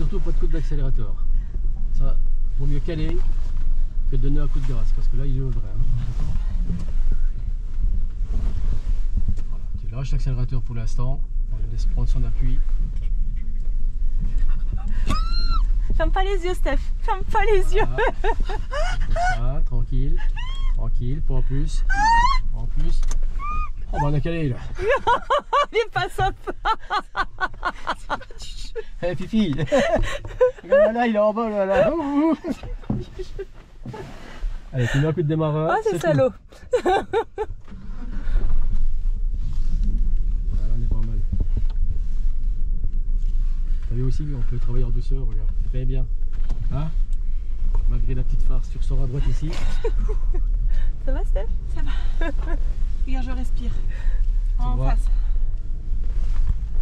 Surtout pas de coup d'accélérateur. Ça, vaut mieux caler que de donner un coup de grâce, parce que là, il est vrai. hein. Voilà, Tu lâches l'accélérateur pour l'instant, on le laisse prendre son appui. Ferme pas les yeux, Steph. Ferme pas les yeux. Voilà. Tranquille, tranquille, pas en plus. Pas en plus. Oh, bah on a calé là. Il est pas sympa. Hé Fifi Regarde là, il est en bas là. Allez, tu mets un coup de démarreur. Ah, c'est salaud. Voilà, on est pas mal. T'as vu aussi, on peut travailler en douceur, regarde. Très bien. Hein? Malgré la petite farce, tu ressors à droite ici. Ça va, Steph? Regarde, je respire.